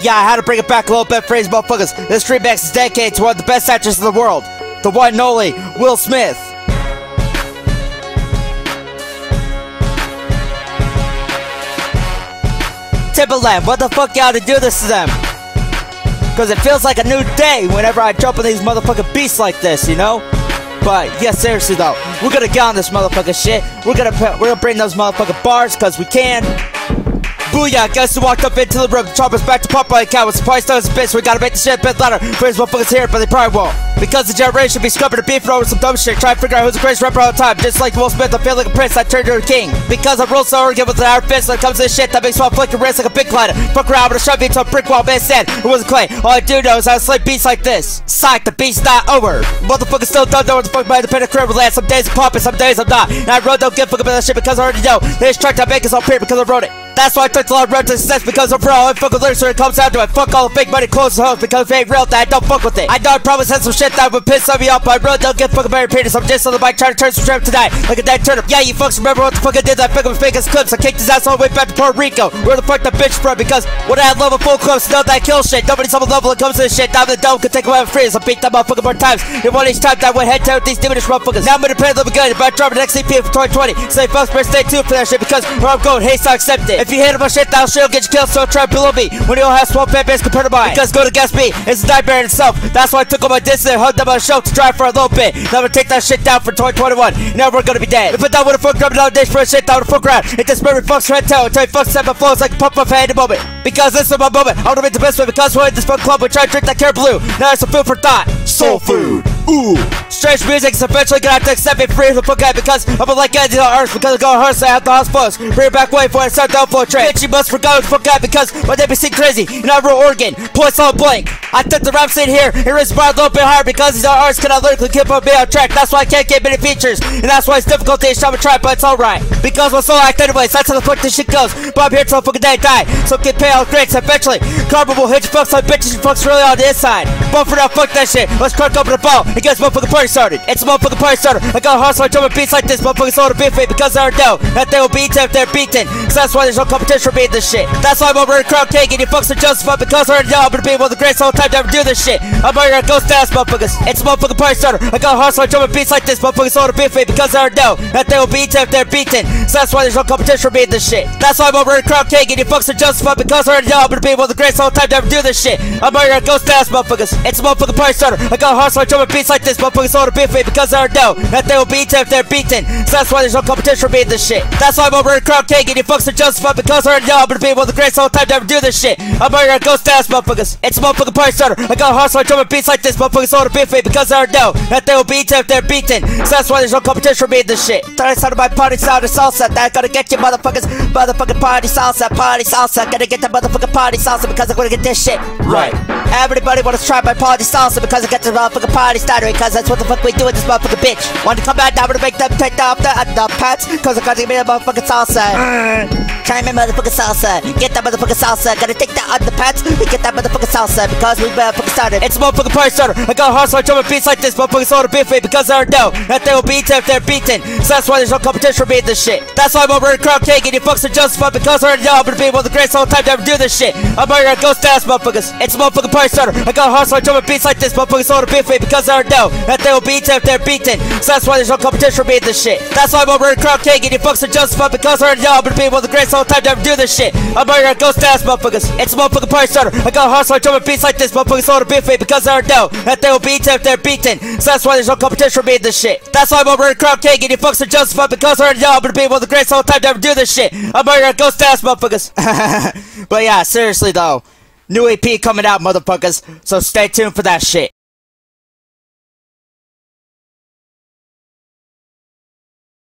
Yeah, I had to bring it back a little bit for these motherfuckers. This remix is dedicated to one of the best actors in the world, the one and only Will Smith. Timbaland, what the fuck y'all to do this to them? Cause it feels like a new day whenever I jump on these motherfucking beasts like this, you know? But yeah, seriously though, we're gonna get on this motherfucking shit. We're gonna we're gonna bring those motherfucking bars cause we can. Booyah, guess who walked up into the room? Chop us back to pop like cow. Surprise those bitch, we gotta make the shit a bit louder. For his motherfuckers here, but they probably won't. Because the generation be scrubbing the beef over some dumb shit. Try to figure out who's the greatest rapper all the time. Just like Will Smith, I feel like a prince, I turned to a king. Because I rule so arrogant with an iron fist when it comes to this shit that makes my flick wrist like a big glider. Fuck around with a shove me into a brick wall, man said it wasn't clay. All I do know is how to slay beats like this. Psych, the beat's not over. Motherfucker still don't know what the fuck my independent career will land. Some days I'm popping, some days I'm not. And I wrote don't give a fuck about that shit because I already know. This track that make us all pure because I wrote it. That's why I took a lot of road to success because I'm pro. I fuck with lyrics when it comes down to it. Fuck all the fake money clothes and hoes because it ain't real that I don't fuck with it. I know I probably said some shit that would piss some of you off, but I really don't give a fuck about your penis. I'm just on the bike trying to turn some shrimp tonight like a dead turnip. Yeah, you fucks remember what the fuck I did that fucking famous clips. I kicked his ass all the way back to Puerto Rico. Where the fuck the bitch from? Because when I love of full clips, know that I kill shit. Nobody's on the level it comes to this shit. Down the dome could take away my freeze. I beat that motherfucker more times. And one each time that went head to with these diminish motherfuckers. Now I'm gonna play a little good, but I drop the next EP for 2020. Say folks, better stay tuned for that shit because where I'm going, hey, so accept it. If you hate my shit, that'll shit'll get you killed, so try below me. When you don't have small fan base compared to mine. Because go to guess me, it's a nightmare in itself. That's why I took all my distance and hugged up my show to try for a little bit. Now I'm gonna take that shit down for 2021. Now we're gonna be dead. If I thought would have fuck grabbing all days for a shit down to fuck around. It just memory fucks red tail until he fucks set my flows like a pump of head a moment. Because this is my moment. I wanna make the best way because we're in this fun club. We try to drink that care blue. Now it's some food for thought. Soul food. Ooh. Strange music music's eventually gonna have to accept me free the fuck out because I'm like Andy on earth because I'm going hurts I have the house flows. Bring it back way for I start down for a train. Bitch, you must forget the out because my name is crazy and I wrote Oregon. Points on blank. I took the rap scene here and bar a little bit higher because these are artists cannot lyrically keep up me on track. That's why I can't get many features. And that's why it's difficult to try to try, but it's alright. Because my soul act anyways, that's how the fuck this shit goes. But I'm here till fucking day die. So get paid all grades eventually. Carbon will hit you fucks on bitches you fucks really on the inside. But for now, fuck that shit. Let's crack open the ball and get this motherfucking party started. It's a motherfucking party starter. I got so I drumming beats like this. Motherfuckers all the beef it because they already know that they will beat if they're beaten. So that's why there's no competition for beating this shit. That's why I'm over in crowd and you fucks are justified because already know I'm gonna be one of the greatest time to ever do this shit. I'm out here ghost ass motherfuckers. It's a motherfucking party starter. I got hard so I drumming beats like this. Motherfuckers all the beef it because already know that they will beat if they're beaten. So that's why there's no competition for beating this shit. That's why I'm over in crowd cake and you fucks are justified because I already know I'm gonna be one of the greatest all time to ever do this shit. I'm out here ghost ass motherfuckers. It's a motherfucking party starter. I got hard so I drumming beats like this. Motherfuckers all the beef it because they already know that they will beat if they're beaten. So that's why there's no competition for beating this shit. That's why I'm over in crowd cake and you fucks are justified because I already know I'm gonna be one of the greatest all time to ever do this shit. I'm out here ghost ass motherfuckers. It's a motherfucking party starter. I got hard so I drumming beats like this. Motherfuckers all the beef it because I already know that they will beat if they're beaten. So that's why there's no competition for beating this shit. Third side of my party sound is salsa. That gonna get you motherfuckers. Motherfucking party salsa. Party salsa. Gonna get the motherfucking party salsa because I'm gonna get this shit. Right. Everybody wanna try my party salsa because I get the motherfucking party started because that's what the fuck we do with this motherfucking bitch. Want to come back down to make them take off the, uh, the pants because I gotta give me the motherfucking salsa. Try my motherfucking salsa. Get that motherfucking salsa. Gotta take that on the pants and get that motherfucking salsa because we motherfucking started. It's a motherfucking party starter. I got hard so I drum beats like this. Motherfuckers all the beef it because I already know that they will beat if they're beaten. So that's why there's no competition for beating this shit. That's why I'm over in crowd and you fucks are justified because I already know I'm gonna be one of the greatest all time to ever do this shit. I'm out here ghost ass motherfuckers. It's a motherfucking party starter. I got hard so I drum beats like this. Motherfuckers all the beef it because already know that they will beat if they're beaten. So that's why there's no competition for beating this shit. That's why I'm over in crowd and you fucks are justified because I already know I'm gonna be one of the greatest all time to do this shit. I'm here ghost ass motherfuckers. It's a motherfucking party starter. I got hard so I beats like this. Motherfuckers all the beef because already know that they will beat if they're beaten. So that's why there's no competition for beating this shit. That's why I'm over in crowd cake and you fucks are justified because already know I'm gonna be one of the greatest all time to ever do this shit. I'm here ghost ass motherfuckers. but yeah, seriously though. New EP coming out, motherfuckers. So stay tuned for that shit.